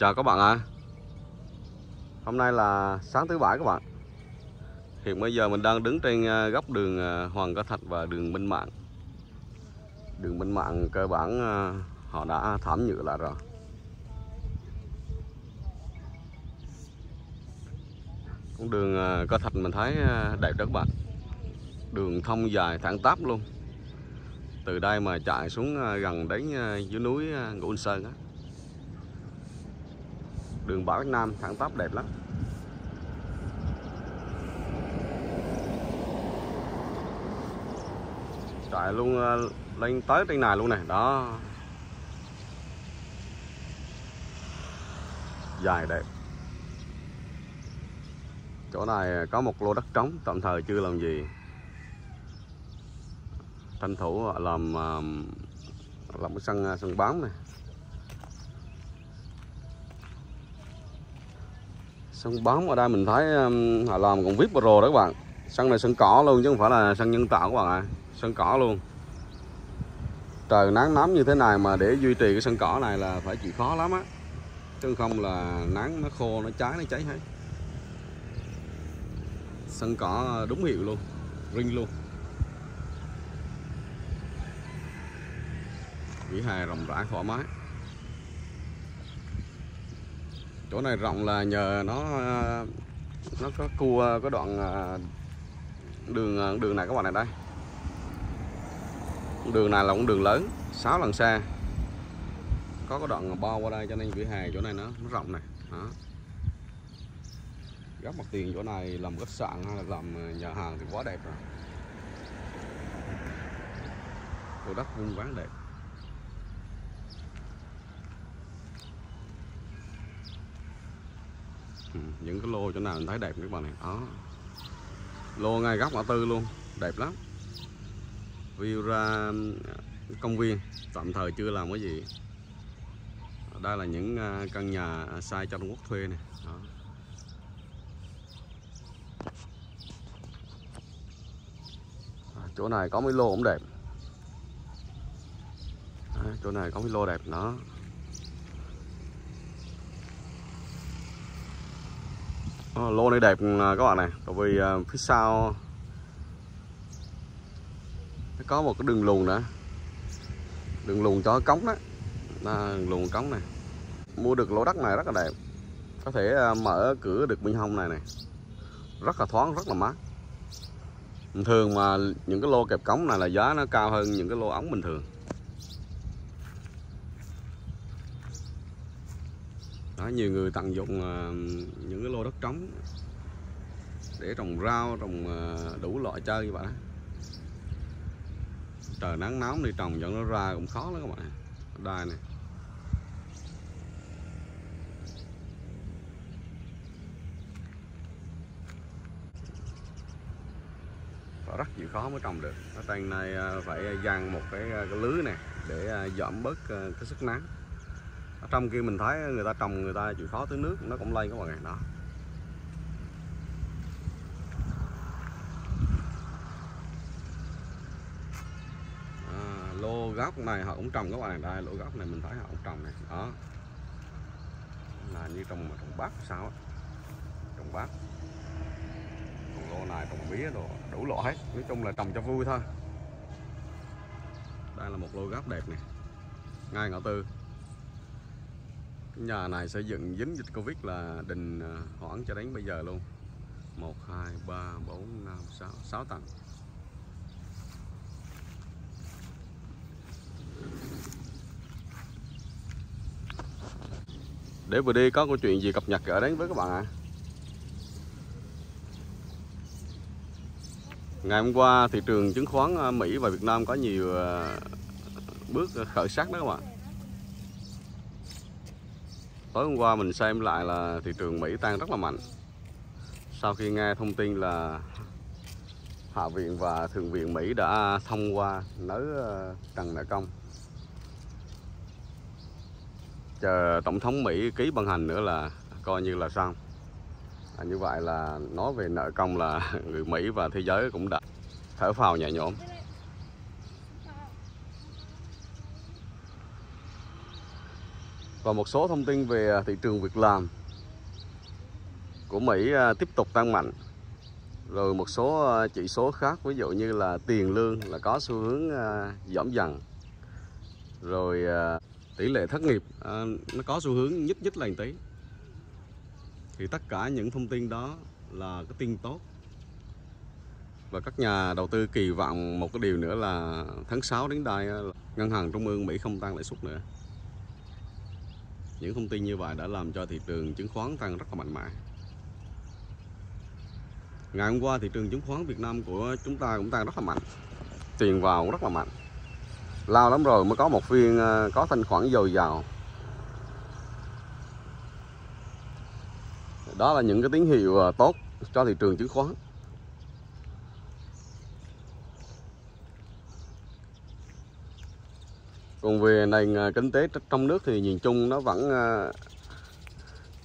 Chào các bạn ạ. À. Hôm nay là sáng thứ bảy các bạn. Hiện bây giờ mình đang đứng trên ờ, góc đường ờ, Hoàng Cơ Thạch và đường Minh Mạng. Đường Minh Mạng cơ bản ờ, họ đã thảm nhựa lại rồi. Con đường Cơ Thạch mình thấy đẹp đó các bạn. Đường thông dài thẳng tắp luôn. Từ đây mà chạy xuống gần đến dưới núi Ngũ Sơn á đường Bảo Nam, thẳng tắp đẹp lắm. Chạy luôn ờ, lên tới trên này luôn này đó. Dài đẹp. Chỗ này có một lô đất trống, tạm thời chưa làm gì. Tranh thủ ờ, làm ờ, làm cái sân sân bám này sân bóng ở đây mình thấy um, họ làm còn vip pro đó các bạn. Sân này sân cỏ luôn chứ không phải là sân nhân tạo các bạn ạ. Sân cỏ luôn. Trời nắng nóng như thế này mà để duy trì cái sân cỏ này là phải chịu khó lắm á. Chứ không là nắng nó khô nó cháy nó cháy hết. Sân cỏ đúng hiệu luôn ring luôn. Vỉa hè rộng rãi thoải mái. Chỗ này rộng là nhờ nó nó có cua, có đoạn à, đường à, đường này các bạn này đây. Đường này là cũng đường lớn 6 lần xe. Có cái đoạn bo qua đây cho nên vỉa hè chỗ này nó nó rộng này, đó. Góc mặt tiền chỗ này làm khách sạn hay là làm à, nhà hàng thì quá đẹp rồi. Khu đất vuông vắn đẹp. Ừ, những cái lô chỗ nào mình thấy đẹp các bạn này? Đó. Lô ngay góc ngã tư luôn đẹp lắm. View ra ừ, công viên tạm thời chưa làm cái gì. Đây là những à, căn nhà sai cho Trung Quốc thuê này đó. À, chỗ này có mấy lô cũng đẹp. À, chỗ này có mấy lô đẹp đó. Ờ, lô này đẹp ừ, các bạn này. Bởi vì ờ, phía sau có một cái đường lùn nữa. Đường lùn cho cống đó. Là lùn cống này. Mua được lô đất này rất là đẹp. Có thể ờ, mở cửa được bên hông này này rất là thoáng, rất là mát. Thường mà những cái lô kẹp cống này là giá nó cao hơn những cái lô ống bình thường. Đó, nhiều người tận dụng uh, những cái lô đất trống để trồng rau trồng uh, đủ loại chơi như vậy trời nắng nóng đi trồng dẫn nó ra cũng khó lắm các bạn Đây này rất chịu khó mới trồng được. Ở trên này ờ, phải dàn một cái, cái lưới này để giảm bớt cái sức nắng ở trong kia mình thấy người ta trồng người ta chịu khó tưới nước nó cũng lây các bạn ạ đó. À, lô gốc này họ cũng trồng các bạn đây lô gốc này mình thấy họ cũng trồng này đó. Là như trồng trồng bắp sao á? Trồng bắp. Còn lô này trồng mía đồ đủ loại hết nói chung là trồng cho vui thôi. Đây là một lô gốc đẹp này ngay ngõ tư nhà này xây dựng dính dịch Covid là đình à, hoãn cho đến bây giờ luôn. 1, 2, 3, 4, 5, 6, 6 tầng. Để vừa đi có câu chuyện gì cập nhật ở đến với các bạn ạ? À? Ngày hôm qua thị trường chứng khoán à, Mỹ và Việt Nam có nhiều à, bước khởi sắc đó các bạn tối hôm qua mình xem lại là thị trường Mỹ tăng rất là mạnh. Sau khi nghe thông tin là Hạ viện và Thượng viện Mỹ đã thông qua nới ờ, trần nợ công. Chờ Tổng thống Mỹ ký ban hành nữa là coi như là xong. À, như vậy là nói về nợ công là người Mỹ và thế giới cũng đã thở phào nhẹ nhõm. Và một số thông tin về à, thị trường việc làm của Mỹ à, tiếp tục tăng mạnh. Rồi một số à, chỉ số khác, ví dụ như là tiền lương là có xu hướng giảm dần. Rồi tỷ lệ thất nghiệp nó có xu hướng nhích nhích lên tí. Thì tất cả những thông tin đó là cái tin tốt. Và các nhà đầu tư kỳ vọng một cái điều nữa là tháng 6 đến đây ngân hàng trung ương Mỹ không tăng lãi suất nữa những thông tin như vậy đã làm cho thị trường chứng khoán tăng rất là mạnh mẽ. Ngày hôm qua, thị trường chứng khoán Việt Nam của chúng ta cũng tăng rất là mạnh. Tiền vào cũng rất là mạnh. Lao lắm rồi mới có một phiên à, có thanh khoản dồi dào. Đó là những cái tín hiệu à, tốt cho thị trường chứng khoán. Còn về nền à, kinh tế trong nước thì nhìn chung nó vẫn à,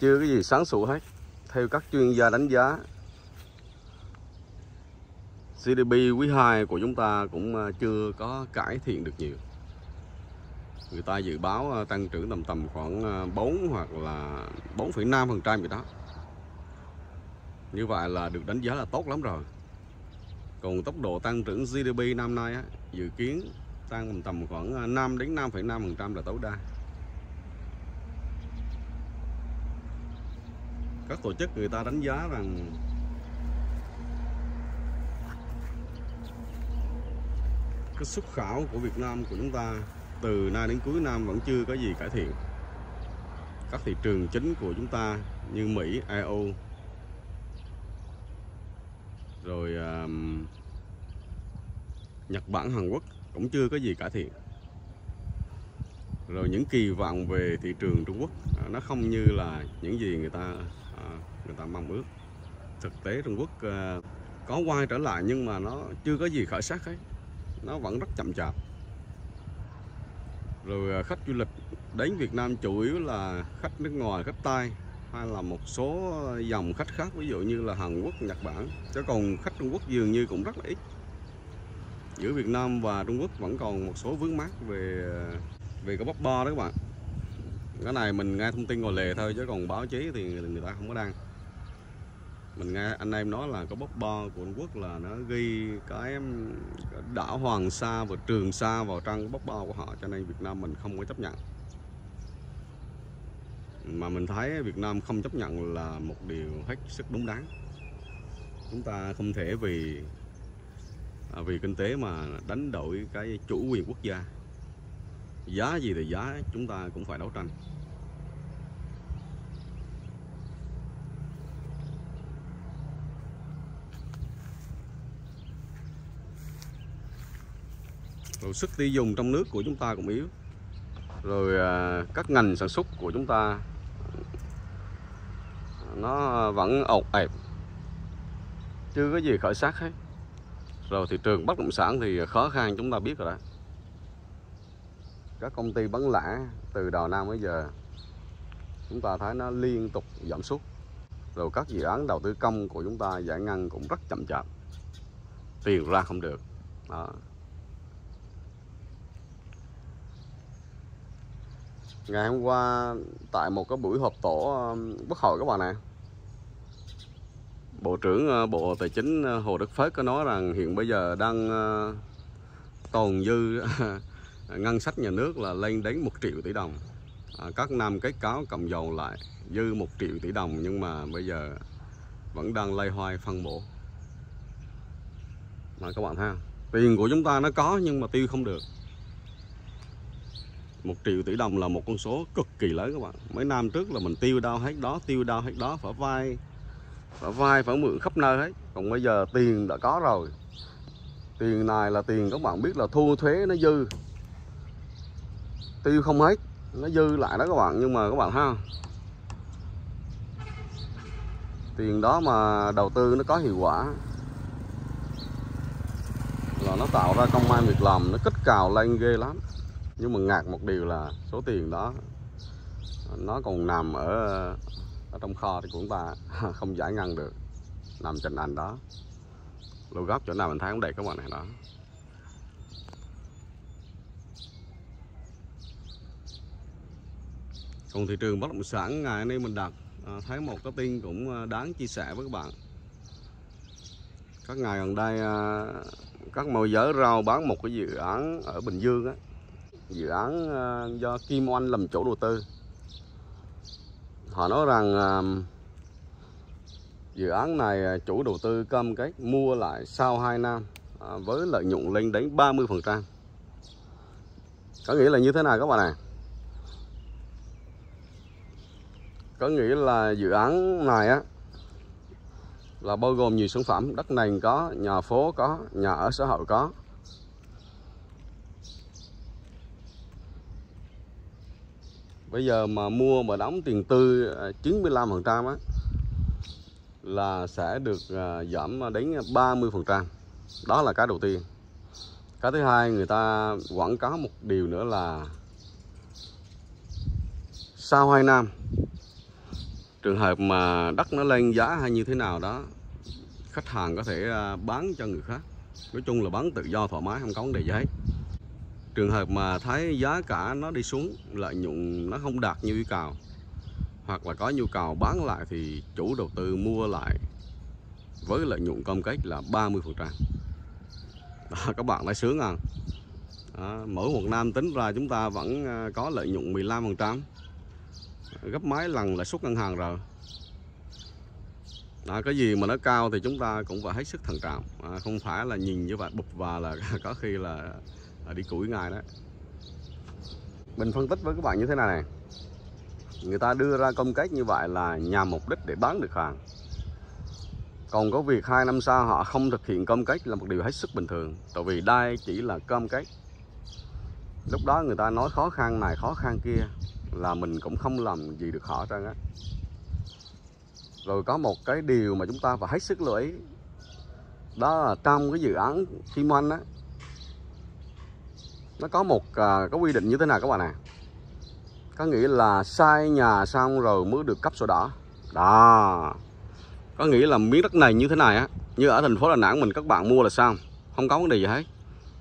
chưa cái gì sáng sủa hết. Theo các chuyên gia đánh giá GDP quý 2 của chúng ta cũng à, chưa có cải thiện được nhiều. Người ta dự báo tăng trưởng tầm tầm khoảng 4 hoặc là 4,5 phần trăm gì đó. Như vậy là được đánh giá là tốt lắm rồi. Còn tốc độ tăng trưởng GDP năm nay á, dự kiến tăng tầm khoảng à, 5 đến 5,5 phần trăm là tối đa. Các tổ chức người ta đánh giá rằng cái xuất khẩu của Việt Nam của chúng ta từ nay đến cuối năm vẫn chưa có gì cải thiện. Các thị trường chính của chúng ta như Mỹ, EU rồi um, Nhật Bản, Hàn Quốc cũng chưa có gì cải thiện. Rồi những kỳ vọng về thị trường Trung Quốc à, nó không như là những gì người ta à, người ta mong ước. Thực tế Trung Quốc à, có quay trở lại nhưng mà nó chưa có gì khởi sắc ấy nó vẫn rất chậm chạp. Rồi khách du lịch đến Việt Nam chủ yếu là khách nước ngoài, khách Tây hay là một số dòng khách khác, ví dụ như là Hàn Quốc, Nhật Bản. Chứ còn khách Trung Quốc dường như cũng rất là ít giữa Việt Nam và Trung Quốc vẫn còn một số vướng mắc về về cái bắp bo đó các bạn. Cái này mình nghe thông tin ngồi lề thôi, chứ còn báo chí thì người ta không có đăng. Mình nghe anh em nói là có bóc bo của Trung Quốc là nó ghi cái đảo Hoàng Sa và Trường Sa vào trong bóc bo của họ, cho nên Việt Nam mình không có chấp nhận. Mà mình thấy Việt Nam không chấp nhận là một điều hết sức đúng đắn. Chúng ta không thể vì à, vì kinh tế mà đánh đổi cái chủ quyền quốc gia. Giá gì thì giá chúng ta cũng phải đấu tranh. Rồi sức tiêu dùng trong nước của chúng ta cũng yếu. Rồi à, các ngành sản xuất của chúng ta nó vẫn ột ẹp chưa có gì khởi sắc hết rồi thị trường bất động sản thì khó khăn, chúng ta biết rồi đó. Các công ty bán lẻ từ đầu năm tới giờ, chúng ta thấy nó liên tục giảm sút. Rồi các dự án đầu tư công của chúng ta giải ngân cũng rất chậm chạp. Tiền ra không được. Đó. ngày hôm qua, tại một cái buổi họp tổ um, quốc hội các bạn này bộ trưởng ờ, bộ tài chính ờ, hồ đức phước có nói rằng hiện bây giờ đang ờ, tồn dư ngân sách nhà nước là lên đến một triệu tỷ đồng. À, các năm kết cáo cộng dồn lại dư một triệu tỷ đồng nhưng mà bây giờ vẫn đang lay hoay phân bổ. Mà các bạn ha, tiền của chúng ta nó có nhưng mà tiêu không được. Một triệu tỷ đồng là một con số cực kỳ lớn các bạn. Mấy năm trước là mình tiêu đau hết đó tiêu đau hết đó phải vay phải vay phải mượn khắp nơi hết. Còn bây giờ tiền đã có rồi. Tiền này là tiền các bạn biết là thu thuế nó dư. Tiêu không hết. Nó dư lại đó các bạn. Nhưng mà các bạn ha. Tiền đó mà đầu tư nó có hiệu quả. Là nó tạo ra công an việc làm nó kích cào lên ghê lắm. Nhưng mà ngạc một điều là số tiền đó nó còn nằm ở, ở trong kho thì cũng ta không giải ngân được. Nằm trên ảnh đó. Lô góc chỗ nào mình thấy cũng đẹp các bạn này, đó. Còn thị trường bất động sản à, ngày nay mình đặt à, thấy một cái tin cũng à, đáng chia sẻ với các bạn. Các ngày gần đây các môi giới rau bán một cái dự án ở Bình Dương á. Dự án do Kim Oanh làm chủ đầu tư họ nói rằng à, dự án này à, chủ đầu tư cam kết mua lại sau 2 năm à, với lợi nhuận lên đến 30% có nghĩa là như thế nào các bạn này có nghĩa là dự án này á là bao gồm nhiều sản phẩm đất nền có nhà phố có nhà ở xã hội có. Bây giờ mà mua mà đóng tiền tư à, 95% á, là sẽ được à, giảm đến 30% đó là cái đầu tiên. Cái thứ hai, người ta quảng cáo một điều nữa là sau 2 năm, trường hợp mà đất nó lên giá hay như thế nào đó, khách hàng có thể à, bán cho người khác. Nói chung là bán tự do thoải mái, không có vấn đề gì hết trường hợp mà thấy giá cả nó đi xuống lợi nhuận nó không đạt như yêu cầu hoặc là có nhu cầu bán lại thì chủ đầu tư mua lại với lợi nhuận công kết là 30 phần trăm. Các bạn thấy sướng không? Đó, mỗi một năm tính ra chúng ta vẫn à, có lợi nhuận 15 phần trăm. Gấp mấy lần lãi suất ngân hàng rồi. Đó, cái gì mà nó cao thì chúng ta cũng phải hết sức thận trọng. À, không phải là nhìn như vậy bụp vào là có khi là, là đi củi ngày đó. Mình phân tích với các bạn như thế này này. Người ta đưa ra công kết như vậy là nhằm mục đích để bán được hàng. Còn có việc hai năm sau họ không thực hiện công kết là một điều hết sức bình thường, tại vì đây chỉ là công kết lúc đó người ta nói khó khăn này, khó khăn kia là mình cũng không làm gì được họ trơn á. Rồi có một cái điều mà chúng ta phải hết sức lưu ý, đó là trong cái dự án Kim Anh á nó có một uh, cái quy định như thế nào các bạn ạ? Có nghĩa là sai nhà xong rồi mới được cấp sổ đỏ. Đó. Có nghĩa là miếng đất này như thế này á như ở thành phố Đà Nẵng mình các bạn mua là xong không có vấn đề gì hết.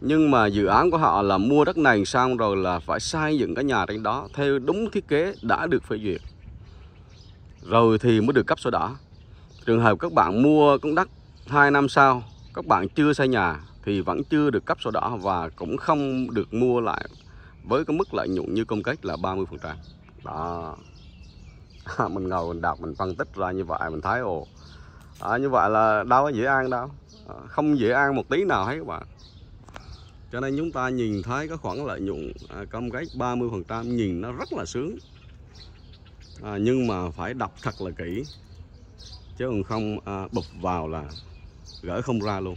Nhưng mà dự án của họ là mua đất này xong rồi là phải xây dựng cái nhà trên đó theo đúng thiết kế đã được phê duyệt. Rồi thì mới được cấp sổ đỏ. Trường hợp các bạn mua con đất hai năm sau các bạn chưa xây nhà thì vẫn chưa được cấp sổ đỏ và cũng không được mua lại với cái mức lợi nhuận như công kết là 30 phần trăm. Đó. Mình ngồi mình đọc mình phân tích ra như vậy mình thấy ồ à, như vậy là đâu có dễ ăn đâu. À, không dễ ăn một tí nào hết các bạn. Cho nên chúng ta nhìn thấy cái khoản lợi nhuận à, công kết 30 phần trăm nhìn nó rất là sướng. À, nhưng mà phải đọc thật là kỹ chứ còn không à, bụp vào là gỡ không ra luôn.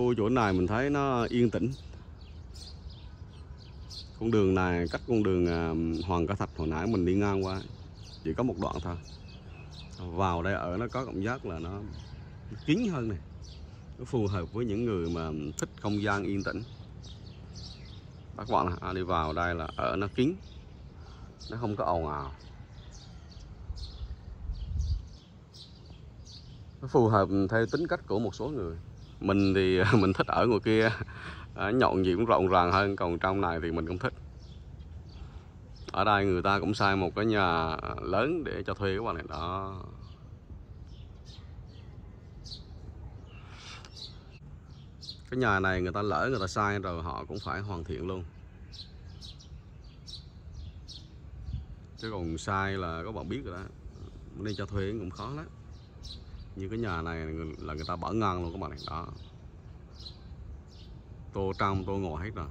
Khu chỗ này mình thấy nó yên tĩnh. Con đường này cách con đường à, Hoàng Ca Thạch hồi nãy mình đi ngang qua chỉ có một đoạn thôi. Vào đây ở nó có cảm giác là nó kín hơn này. Nó phù hợp với những người mà thích không gian yên tĩnh. Các bạn à, đi vào đây là ở nó kín. Nó không có ồn ào. Nó phù hợp theo tính cách của một số người mình thì mình thích ở ngoài kia. À, nhộn gì cũng rộn ràng hơn còn trong này thì mình không thích. Ở đây người ta cũng xây một cái nhà lớn để cho thuê các bạn này. Đó. Cái nhà này người ta lỡ người ta sai rồi họ cũng phải hoàn thiện luôn. Chứ còn sai là các bạn biết rồi đó. Nên cho thuê cũng khó lắm như cái nhà này là người ta bỏ ngang luôn các bạn này. Đó. Tô trong tô ngồi hết rồi.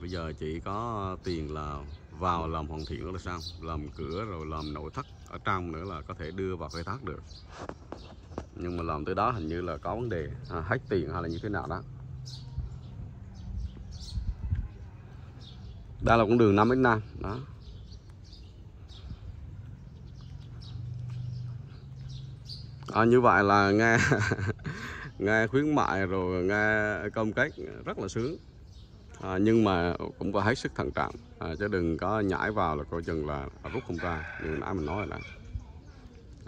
Bây giờ chỉ có tiền là vào làm hoàn thiện là sao? Làm cửa rồi làm nội thất ở trong nữa là có thể đưa vào khai thác được. Nhưng mà làm tới đó hình như là có vấn đề. À, hết tiền hay là như thế nào đó. Đây là con đường 5 năm. Đó. À, như vậy là nghe nghe khuyến mại rồi nghe công kết rất là sướng. À, nhưng mà cũng có hết sức thận trọng. À, chứ đừng có nhảy vào là coi chừng là rút không ra như nãy mình nói rồi đó.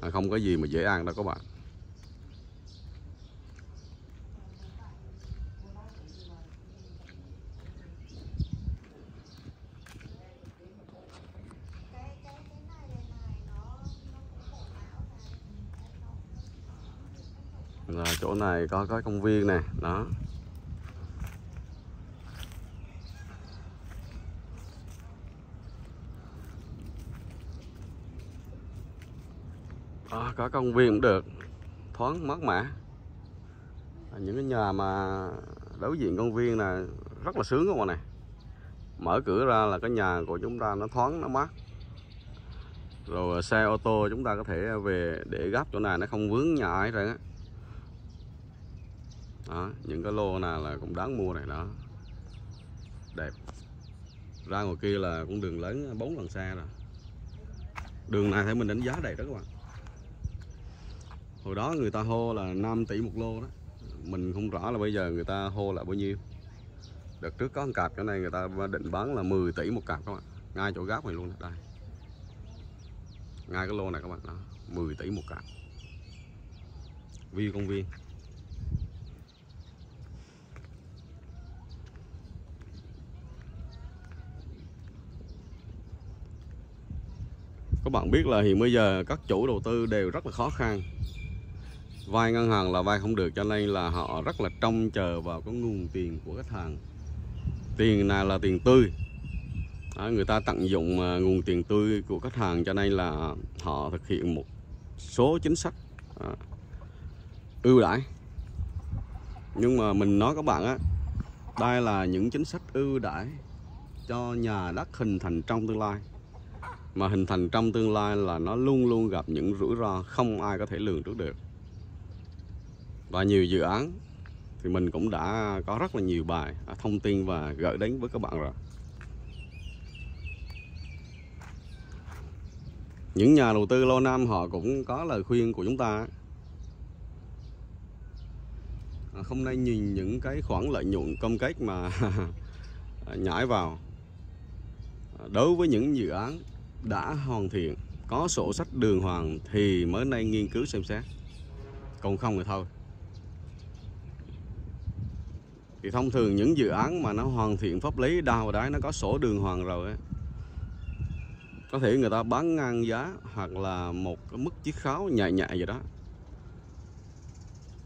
À, không có gì mà dễ ăn đâu các bạn. Là chỗ này có có công viên này đó. À, có công viên cũng được. Thoáng mát mẻ. À, những cái nhà mà đối diện công viên là rất là sướng các bạn này. Mở cửa ra là cái nhà của chúng ta nó thoáng nó mát. Rồi xe ô tô chúng ta có thể về để gấp chỗ này nó không vướng nhà ai rồi á đó, những cái lô nào là cũng đáng mua này đó. Đẹp. Ra ngoài kia là cũng đường lớn bốn lần xa rồi. Đường này thì mình đánh giá đầy đó các bạn. Hồi đó người ta hô là 5 tỷ một lô đó. Mình không rõ là bây giờ người ta hô là bao nhiêu. Đợt trước có một cặp cái này người ta định bán là 10 tỷ một cặp các bạn. Ngay chỗ gác này luôn đây. Ngay cái lô này các bạn đó 10 tỷ một cặp view công viên. Các bạn biết là hiện bây giờ các chủ đầu tư đều rất là khó khăn. Vay ngân hàng là vay không được cho nên là họ rất là trông chờ vào cái nguồn tiền của khách hàng. Tiền này là tiền tươi. Đó, người ta tận dụng à, nguồn tiền tươi của khách hàng cho nên là họ thực hiện một số chính sách à, ưu đãi. Nhưng mà mình nói các bạn á đây là những chính sách ưu đãi cho nhà đất hình thành trong tương lai mà hình thành trong tương lai là nó luôn luôn gặp những rủi ro không ai có thể lường trước được. Và nhiều dự án thì mình cũng đã có rất là nhiều bài à, thông tin và gửi đến với các bạn rồi. Những nhà đầu tư lâu năm họ cũng có lời khuyên của chúng ta. À, không nên nhìn những cái khoản lợi nhuận công kết mà nhảy vào. À, đối với những dự án đã hoàn thiện có sổ sách đường hoàng thì mới nay nghiên cứu xem xét. Còn không thì thôi. Thì thông thường những dự án mà nó hoàn thiện pháp lý đào đáy nó có sổ đường hoàng rồi ấy, có thể người ta bán ngang giá hoặc là một cái mức chiếc kháo nhẹ nhẹ gì đó.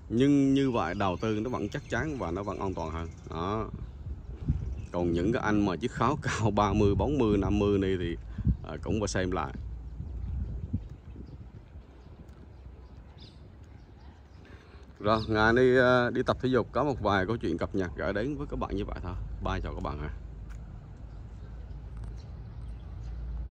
Nhưng như vậy đầu tư nó vẫn chắc chắn và nó vẫn an toàn hơn. Đó. Còn những cái anh mà chiếc kháo cao 30 40 50 này thì à, cũng qua xem lại. Rồi ngày đi ờ, đi tập thể dục có một vài câu chuyện cập nhật gửi đến với các bạn như vậy thôi. Bye chào các bạn ạ.